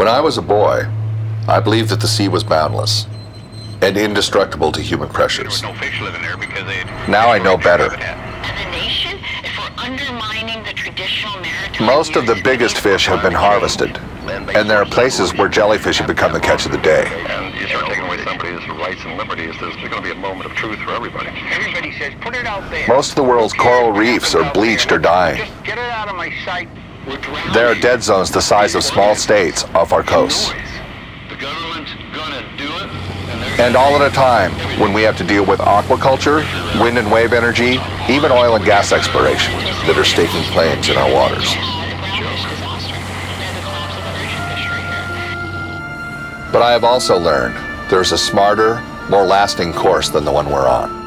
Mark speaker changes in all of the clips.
Speaker 1: When I was a boy, I believed that the sea was boundless and indestructible to human pressures.
Speaker 2: no fish living there because they
Speaker 1: Now I know better.
Speaker 3: As a nation, if we're undermining the traditional maritime
Speaker 1: Most of the biggest fish have been harvested, and there are places where jellyfish have become the catch of the day.
Speaker 2: and you start taking away somebody's rights and liberties, there's going to be a moment of truth for everybody.
Speaker 4: Everybody says, put it out there.
Speaker 1: Most of the world's coral reefs are bleached or dying.
Speaker 4: Just get it out of my sight.
Speaker 1: There are dead zones the size of small states off our coasts.
Speaker 2: And
Speaker 1: all at a time when we have to deal with aquaculture, wind and wave energy, even oil and gas exploration that are staking claims in our waters. But I have also learned there's a smarter, more lasting course than the one we're on.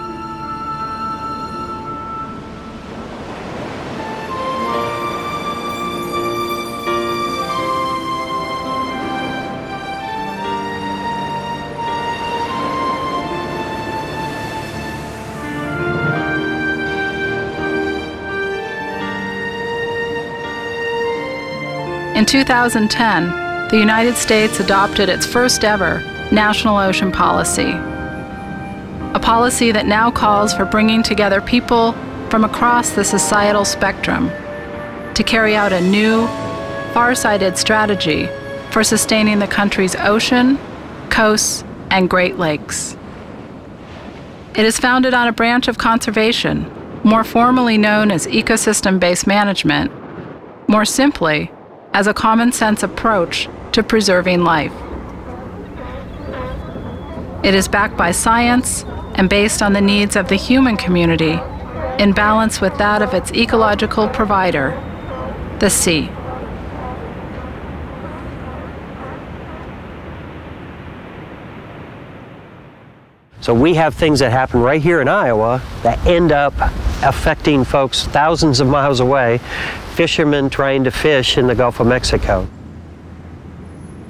Speaker 5: In 2010, the United States adopted its first ever national ocean policy. A policy that now calls for bringing together people from across the societal spectrum to carry out a new, far-sighted strategy for sustaining the country's ocean, coasts, and Great Lakes. It is founded on a branch of conservation, more formally known as ecosystem based management, more simply, as a common sense approach to preserving life. It is backed by science and based on the needs of the human community in balance with that of its ecological provider, the sea.
Speaker 6: So we have things that happen right here in Iowa that end up affecting folks thousands of miles away, fishermen trying to fish in the Gulf of Mexico.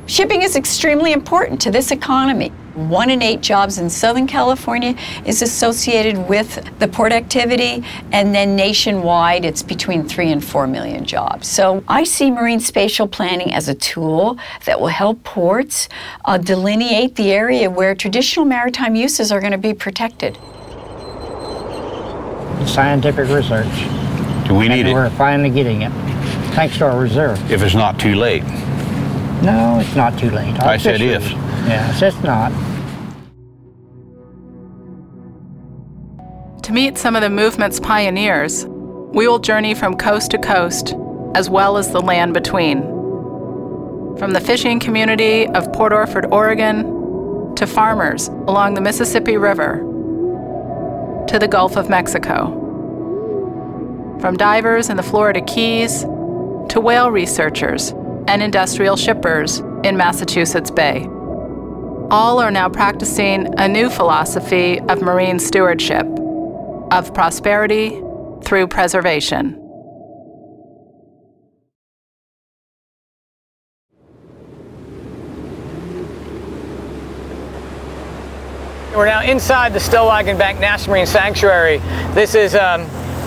Speaker 7: Shipping is extremely important to this economy. One in eight jobs in Southern California is associated with the port activity, and then nationwide, it's between three and four million jobs. So I see marine spatial planning as a tool that will help ports uh, delineate the area where traditional maritime uses are going to be protected.
Speaker 8: Scientific research.
Speaker 9: Do we need
Speaker 8: and We're finally getting it, thanks to our reserve.
Speaker 9: if it's not too late?
Speaker 8: No, it's not too late. Our
Speaker 9: I said if.
Speaker 8: Yes, it's not.
Speaker 5: To meet some of the movement's pioneers, we will journey from coast to coast, as well as the land between. From the fishing community of Port Orford, Oregon, to farmers along the Mississippi River, to the Gulf of Mexico. From divers in the Florida Keys, to whale researchers and industrial shippers in Massachusetts Bay. All are now practicing a new philosophy of marine stewardship of prosperity through preservation.
Speaker 10: We're now inside the Stellwagen Bank National Marine Sanctuary. This is um,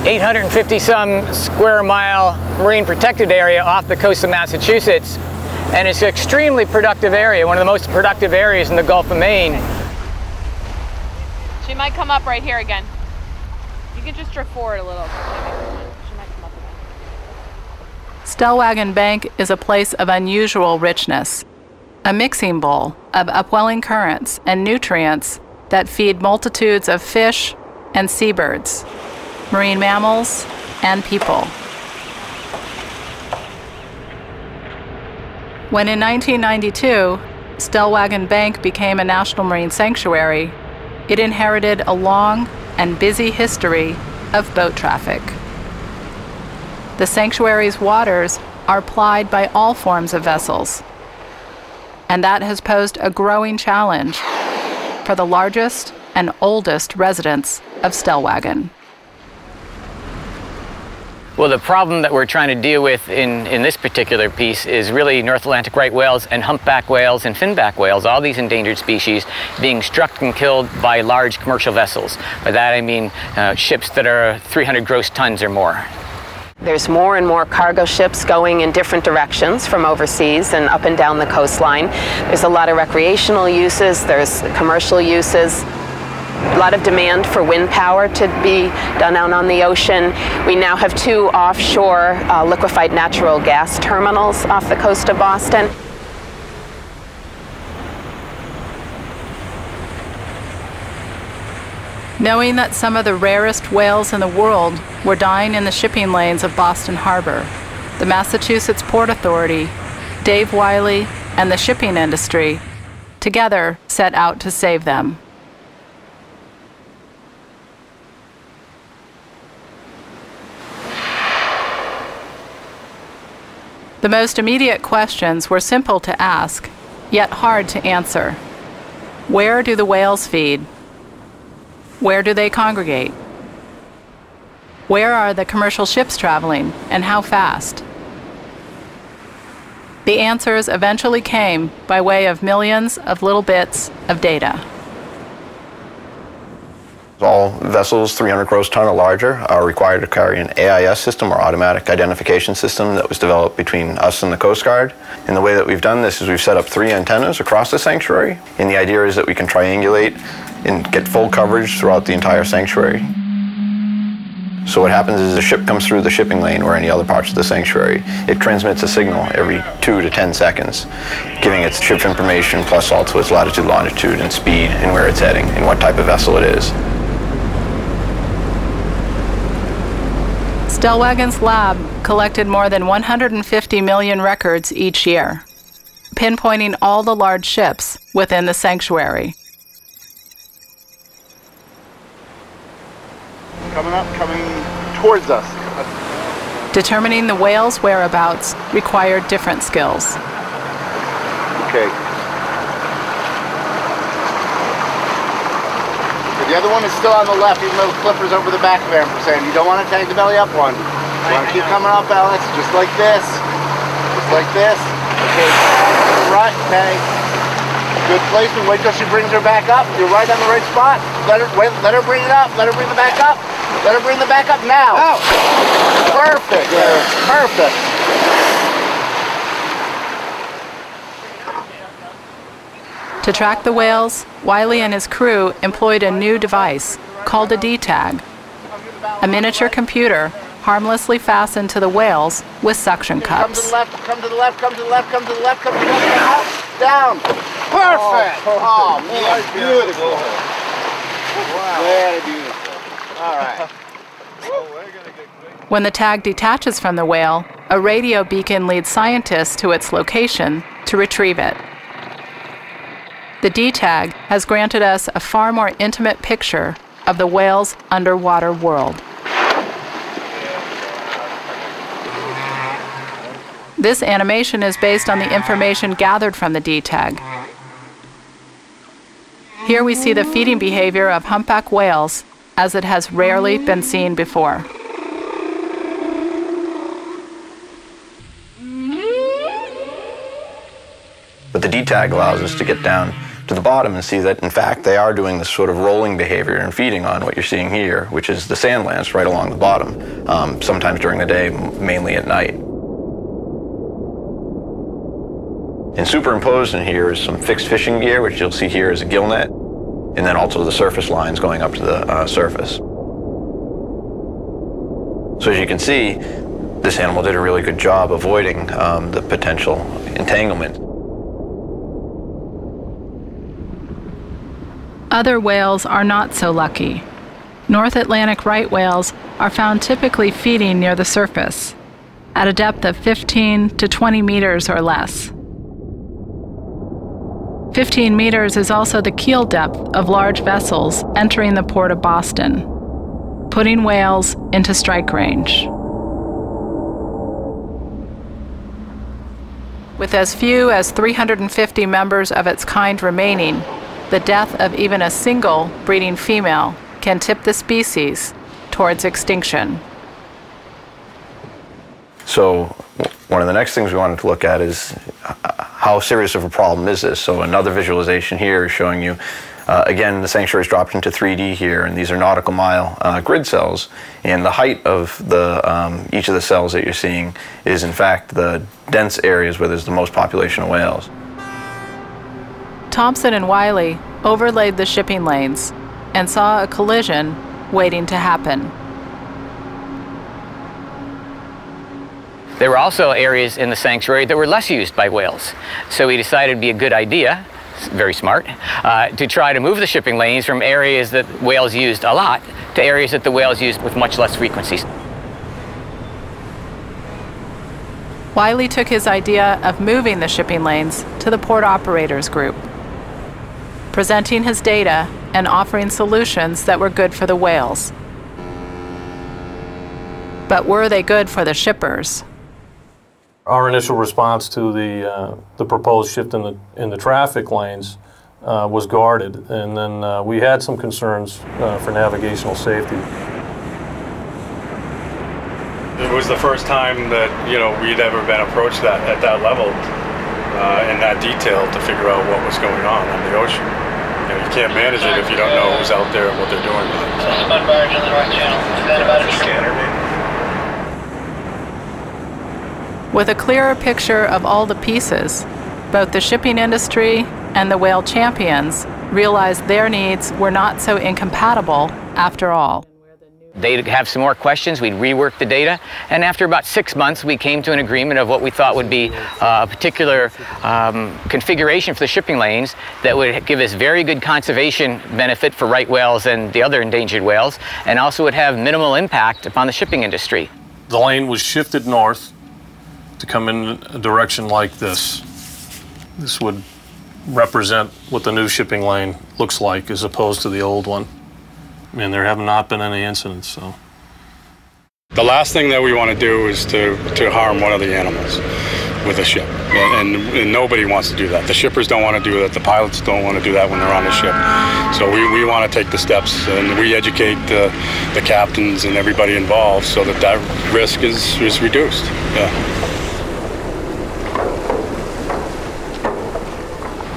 Speaker 10: 850 some square mile marine protected area off the coast of Massachusetts. And it's an extremely productive area, one of the most productive areas in the Gulf of Maine.
Speaker 11: She might come up right here again. You can just drift forward a little. She might come up again.
Speaker 5: Stellwagen Bank is a place of unusual richness, a mixing bowl of upwelling currents and nutrients that feed multitudes of fish and seabirds, marine mammals, and people. When in 1992, Stellwagen Bank became a National Marine Sanctuary, it inherited a long and busy history of boat traffic. The sanctuary's waters are plied by all forms of vessels, and that has posed a growing challenge for the largest and oldest residents of Stellwagen.
Speaker 10: Well, the problem that we're trying to deal with in, in this particular piece is really North Atlantic right whales and humpback whales and finback whales, all these endangered species, being struck and killed by large commercial vessels. By that I mean uh, ships that are 300 gross tons or more.
Speaker 12: There's more and more cargo ships going in different directions from overseas and up and down the coastline. There's a lot of recreational uses, there's commercial uses a lot of demand for wind power to be done out on the ocean. We now have two offshore uh, liquefied natural gas terminals off the coast of Boston.
Speaker 5: Knowing that some of the rarest whales in the world were dying in the shipping lanes of Boston Harbor, the Massachusetts Port Authority, Dave Wiley, and the shipping industry together set out to save them. The most immediate questions were simple to ask, yet hard to answer. Where do the whales feed? Where do they congregate? Where are the commercial ships traveling and how fast? The answers eventually came by way of millions of little bits of data.
Speaker 13: All vessels 300 gross ton or larger are required to carry an AIS system or automatic identification system that was developed between us and the Coast Guard. And the way that we've done this is we've set up three antennas across the sanctuary. And the idea is that we can triangulate and get full coverage throughout the entire sanctuary. So what happens is a ship comes through the shipping lane or any other parts of the sanctuary. It transmits a signal every two to 10 seconds, giving its ship information plus also its latitude, longitude, and speed and where it's heading and what type of vessel it is.
Speaker 5: Stellwagen's lab collected more than 150 million records each year, pinpointing all the large ships within the sanctuary.
Speaker 14: Coming up, coming towards us.
Speaker 5: Determining the whale's whereabouts required different skills.
Speaker 14: Okay. The other one is still on the left, even though the clipper's over the back of ampersand. You don't want to tag the belly up one. You want to keep coming up, Alex, just like this. Just like this. Okay, right, tag. Good placement. Wait till she brings her back up. You're right on the right spot. Let her wait, let her bring it up. Let her bring the back up. Let her bring the back up now. Oh. Perfect. Perfect.
Speaker 5: To track the whales, Wiley and his crew employed a new device called a D-tag, a miniature computer harmlessly fastened to the whales with suction
Speaker 14: Come to
Speaker 5: cups.
Speaker 14: the left, come to the left, come to the left, come to the left, come to the left, up, down. Perfect. Oh, oh man, beautiful. Wow. Very beautiful.
Speaker 5: When the tag detaches from the whale, a radio beacon leads scientists to its location to retrieve it. The D-tag has granted us a far more intimate picture of the whale's underwater world. This animation is based on the information gathered from the D-tag. Here we see the feeding behavior of humpback whales as it has rarely been seen before.
Speaker 13: But the D-tag allows us to get down to the bottom and see that, in fact, they are doing this sort of rolling behavior and feeding on what you're seeing here, which is the sand lance right along the bottom, um, sometimes during the day, mainly at night. And superimposed in here is some fixed fishing gear, which you'll see here is a gill net, and then also the surface lines going up to the uh, surface. So as you can see, this animal did a really good job avoiding um, the potential entanglement.
Speaker 5: Other whales are not so lucky. North Atlantic right whales are found typically feeding near the surface, at a depth of 15 to 20 meters or less. 15 meters is also the keel depth of large vessels entering the port of Boston. putting whales into strike range. With as few as 350 members of its kind remaining, the death of even a single breeding female can tip the species towards extinction.
Speaker 13: So one of the next things we wanted to look at is uh, how serious of a problem is this? So another visualization here is showing you, uh, again, the sanctuary's dropped into 3D here, and these are nautical mile uh, grid cells. And the height of the um, each of the cells that you're seeing is, in fact, the dense areas where there's the most population of whales.
Speaker 5: Thompson and Wiley overlaid the shipping lanes and saw a collision waiting to happen.
Speaker 10: There were also areas in the sanctuary that were less used by whales. So we decided it'd be a good idea, very smart, uh, to try to move the shipping lanes from areas that whales used a lot to areas that the whales used with much less frequency.
Speaker 5: Wiley took his idea of moving the shipping lanes to the Port Operators Group, presenting his data and offering solutions that were good for the whales. But were they good for the shippers?
Speaker 15: Our initial response to the, uh, the proposed shift in the, in the traffic lanes uh, was guarded, and then uh, we had some concerns uh, for navigational safety.
Speaker 16: It was the first time that you know we'd ever been approached that at that level, uh, in that detail, to figure out what was going on on the ocean. You, know, you can't manage it if you don't know who's out there and what they're doing. So. barge on the right channel. about a scanner,
Speaker 5: With a clearer picture of all the pieces, both the shipping industry and the whale champions realized their needs were not so incompatible after all.
Speaker 10: They'd have some more questions, we'd rework the data, and after about six months, we came to an agreement of what we thought would be uh, a particular um, configuration for the shipping lanes that would give us very good conservation benefit for right whales and the other endangered whales, and also would have minimal impact upon the shipping industry.
Speaker 15: The lane was shifted north to come in a direction like this. This would represent what the new shipping lane looks like as opposed to the old one. And there have not been any incidents, so.
Speaker 16: The last thing that we want to do is to, to harm one of the animals with a ship. And, and, and, nobody wants to do that. The shippers don't want to do that. The pilots don't want to do that when they're on the ship. So we, we want to take the steps and we educate the, the captains and everybody involved so that that risk is, is reduced. Yeah.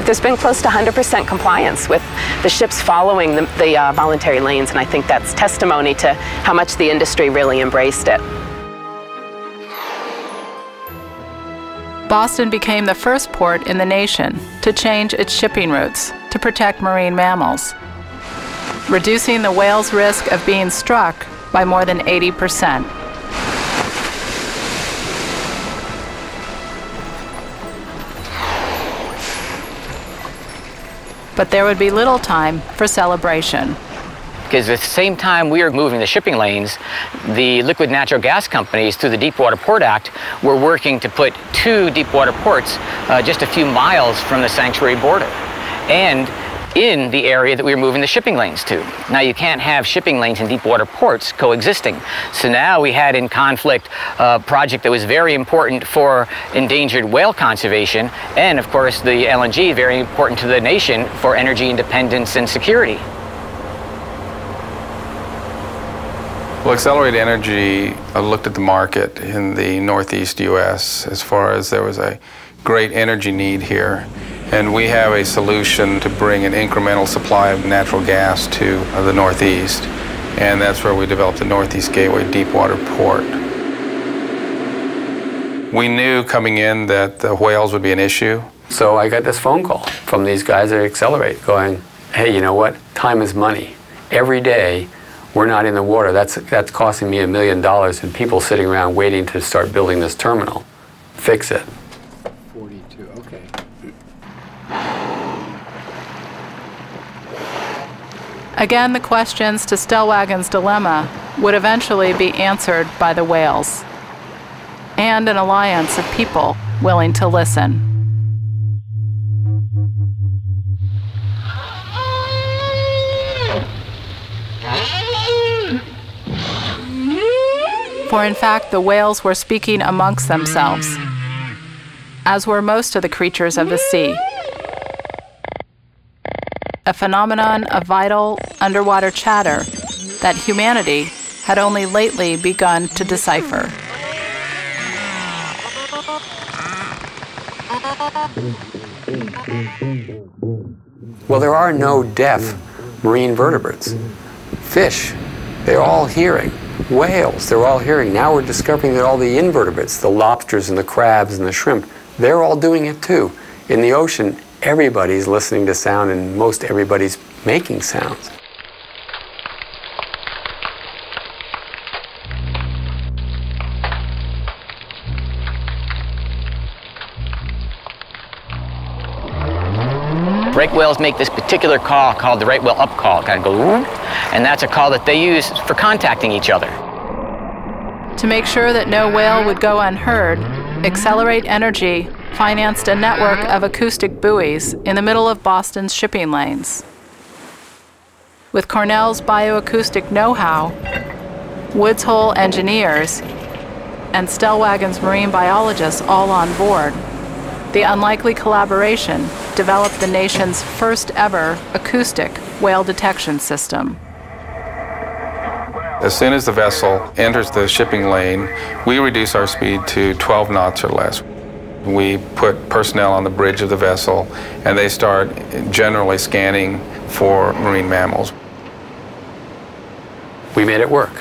Speaker 12: There's been close to 100% compliance with the ships following the, the uh, voluntary lanes, and I think that's testimony to how much the industry really embraced it.
Speaker 5: Boston became the first port in the nation to change its shipping routes to protect marine mammals, reducing the whale's risk of being struck by more than 80 percent. But there would be little time for celebration.
Speaker 10: Because at the same time we were moving the shipping lanes, the liquid natural gas companies through the Deepwater Port Act were working to put two deepwater ports uh, just a few miles from the sanctuary border. And in the area that we were moving the shipping lanes to. Now you can't have shipping lanes and deep water ports coexisting. So now we had in conflict a project that was very important for endangered whale conservation and of course the LNG very important to the nation for energy independence and security.
Speaker 17: Well, Excelerate Energy looked at the market in the northeast U.S. as far as there was a great energy need here and we have a solution to bring an incremental supply of natural gas to uh, the Northeast. And that's where we developed the Northeast Gateway Deepwater Port. We knew coming in that the whales would be an issue.
Speaker 18: So I got this phone call from these guys at Excelerate going, hey, you know what? Time is money. Every day we're not in the water. That's, that's costing me a million dollars and people sitting around waiting to start building this terminal. Fix it.
Speaker 5: Again, the questions to Stellwagen's dilemma would eventually be answered by the whales and an alliance of people willing to listen. For in fact, the whales were speaking amongst themselves, as were most of the creatures of the sea. A phenomenon of vital underwater chatter that humanity had only lately begun to decipher.
Speaker 18: Well, there are no deaf marine vertebrates. Fish, they're all hearing. Whales, they're all hearing. Now we're discovering that all the invertebrates, the lobsters and the crabs and the shrimp, they're all doing it too. In the ocean, everybody's listening to sound and most everybody's making sounds.
Speaker 10: Right whales make this particular call called the right whale up call. Kind of go, "Whoop," and that's a call that they use for contacting each other.
Speaker 5: To make sure that no whale would go unheard, Excelerate Energy financed a network of acoustic buoys in the middle of Boston's shipping lanes. With Cornell's bioacoustic know how, Woods Hole engineers, and Stellwagen's marine biologists all on board, the unlikely collaboration developed the nation's first ever acoustic whale detection system.
Speaker 17: As soon as the vessel enters the shipping lane, we reduce our speed to 12 knots or less. We put personnel on the bridge of the vessel and they start generally scanning for marine mammals.
Speaker 18: We made it work.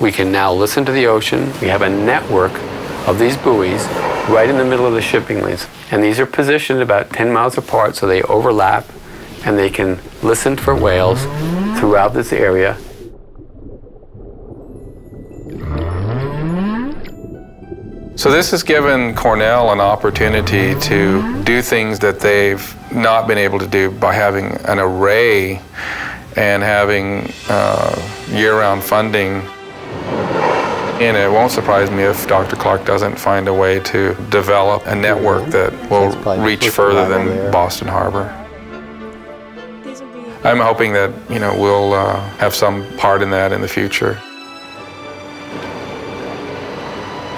Speaker 18: We can now listen to the ocean. We have a network of these buoys right in the middle of the shipping lanes. And these are positioned about 10 miles apart so they overlap and they can listen for whales throughout this area.
Speaker 17: So this has given Cornell an opportunity to do things that they've not been able to do by having an array and having uh, year-round funding. And it won't surprise me if Dr. Clark doesn't find a way to develop a network that will reach further than Boston Harbor. I'm hoping that, you know, we'll uh, have some part in that in the future.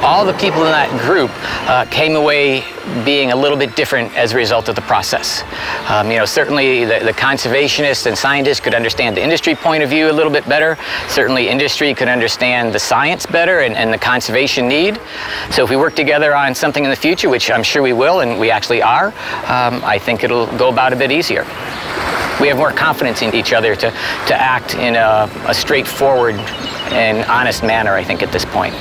Speaker 10: All the people in that group uh, came away being a little bit different as a result of the process. Um, you know, certainly the, the, conservationists and scientists could understand the industry point of view a little bit better. Certainly industry could understand the science better and, and the conservation need. So if we work together on something in the future, which I'm sure we will and we actually are, um, I think it'll go about a bit easier. We have more confidence in each other to, to act in a, a straightforward and honest manner, I think, at this point.